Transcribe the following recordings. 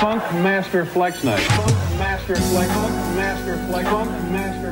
Funk Master Flex Night. Funkmaster Flex. Funkmaster Flex. Funk Master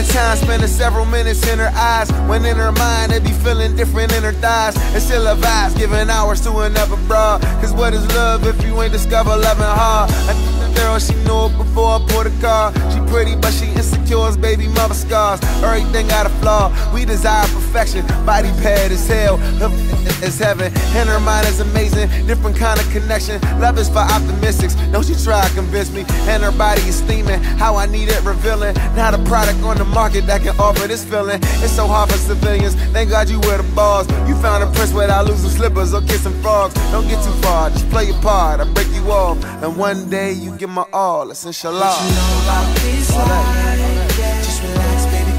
forgetting time, spending several minutes in her eyes. When in her mind, it be feeling different in her thighs. It's still a vibe, giving hours to another broad. Cause what is love if you ain't discover loving hard? Girl, she knew it before I bought a car. She pretty, but she insecure as baby mother scars. Everything got a flaw. We desire perfection. Body pad is hell, her is heaven. And her mind is amazing, different kind of connection. Love is for optimistics. Don't you try to convince me. And her body is steaming. How I need it revealing. Not a product on the market that can offer this feeling. It's so hard for civilians. Thank God you wear the balls. You found a prince without losing slippers or kissing frogs. Don't get too far, just play your part. I break you off. And one day you give my all. It's inshallah. you know about this life. Just relax, baby,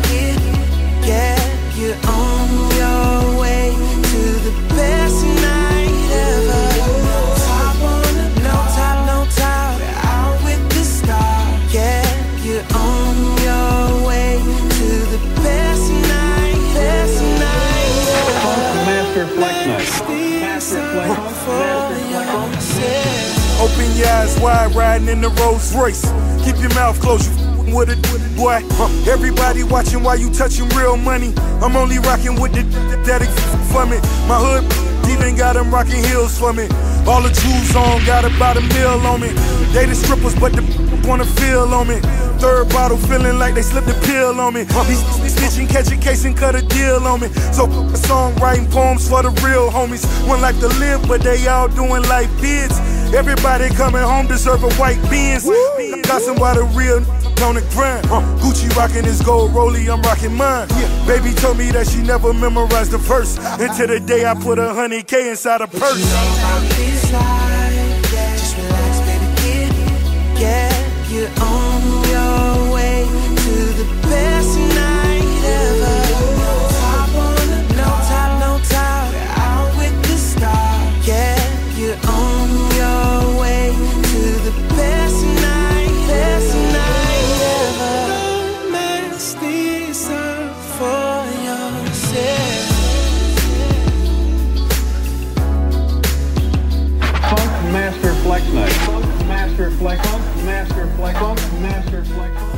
get get on Open your eyes wide, riding in the Rolls Royce. Keep your mouth closed, you f***ing with it, boy. Huh. Everybody watching while you touching real money. I'm only rocking with the that f- for me. My hood even got them rocking heels for me. All the jewels on, got about a meal on me. They the strippers, but the wanna feel on me. Third bottle, feeling like they slipped a pill on me. These snitching, catch a case and cut a deal on me. So song writing poems for the real homies. One life to live, but they all doing life bids. Everybody coming home deserve a white Benz. Got somebody real on the grind. Gucci rocking his gold rollie, I'm rocking mine. Yeah. Baby told me that she never memorized the verse. Until the day I put a hundred K inside a purse. flex on, master flex on, master flex on.